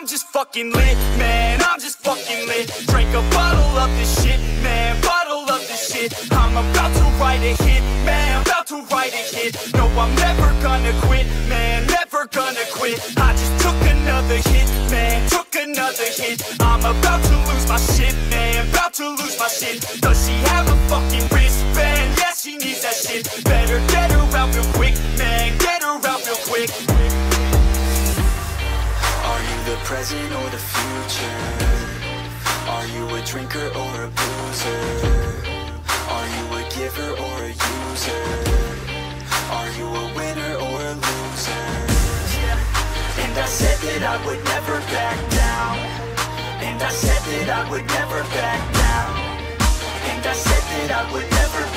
I'm just fucking lit, man, I'm just fucking lit. Drink a bottle of this shit, man, bottle of this shit. I'm about to write a hit, man, about to write a hit. No, I'm never gonna quit, man, never gonna quit. I just took another hit, man, took another hit. I'm about to lose my shit, man, about to lose my shit. Does she have a fucking wristband? Yeah, she needs that shit. Better get her out real quick, man, get the present or the future? Are you a drinker or a boozer? Are you a giver or a user? Are you a winner or a loser? And I said that I would never back down And I said that I would never back down And I said that I would never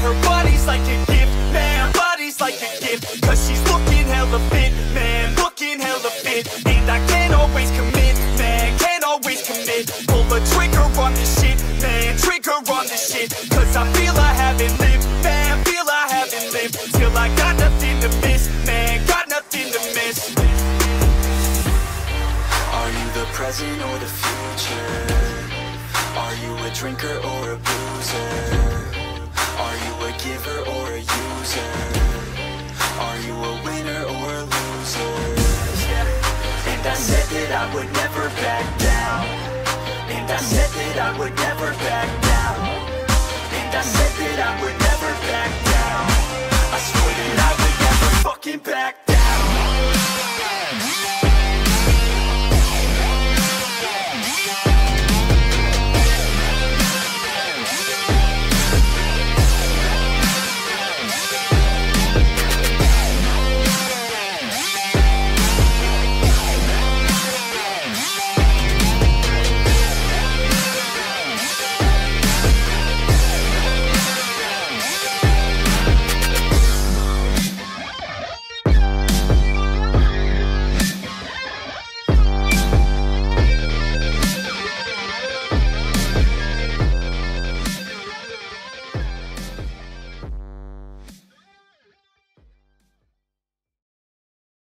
Her body's like a gift, man, body's like a gift Cause she's looking hella fit, man, looking hella fit. And I can't always commit, man, can't always commit. Pull the trigger on this shit, man, trigger on this shit Cause I feel I haven't lived, man, feel I haven't lived Till I got nothing to miss, man, got nothing to miss. Are you the present or the future? Are you a drinker or a boozer? I said that I would never back down. And I said that I would never back down. And I said that I would never back down. I swear that I would never fucking back down